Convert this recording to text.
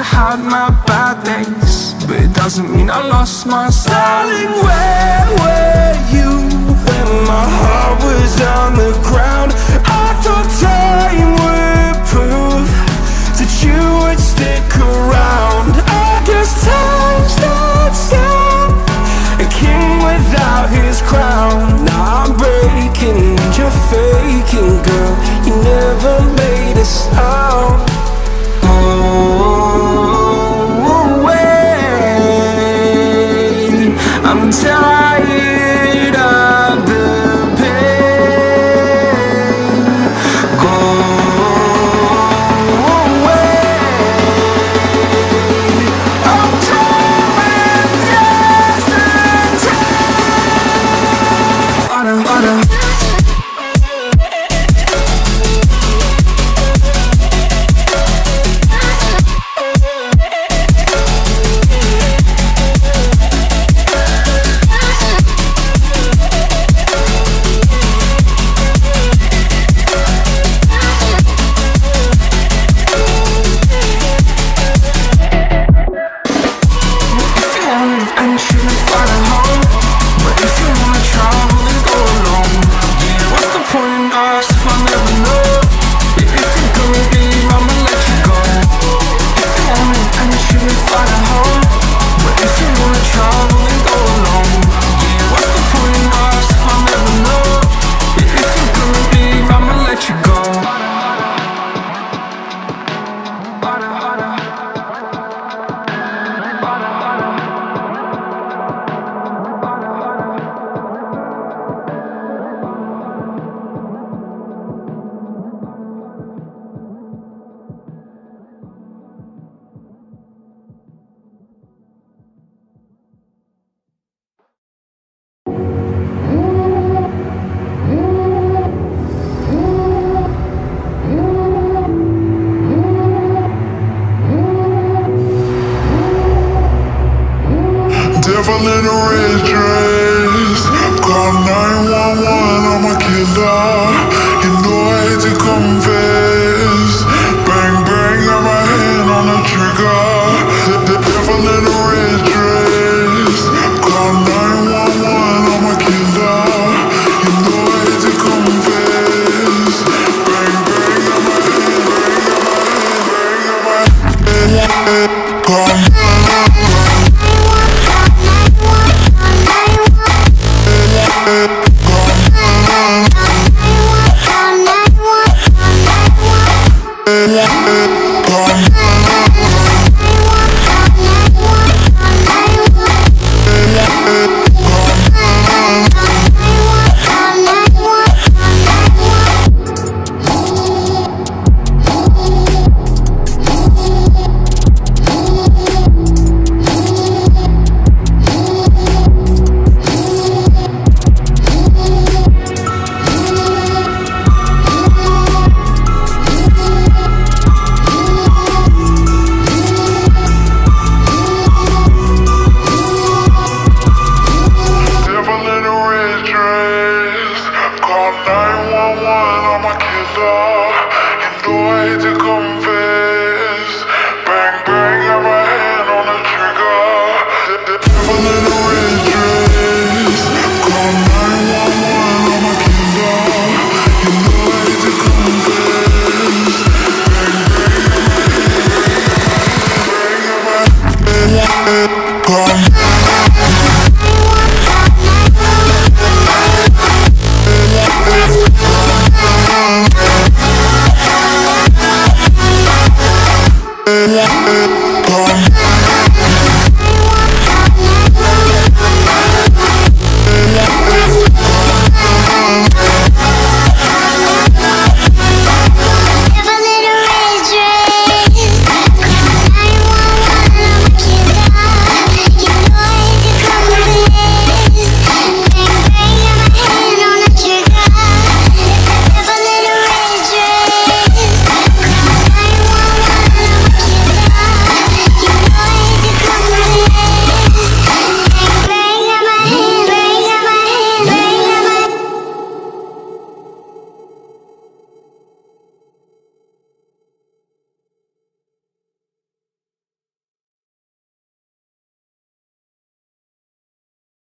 to hide my bad days But it doesn't mean I lost my styling Where were you when my heart was on the ground? I thought time would prove that you would stick around Yeah. Yeah.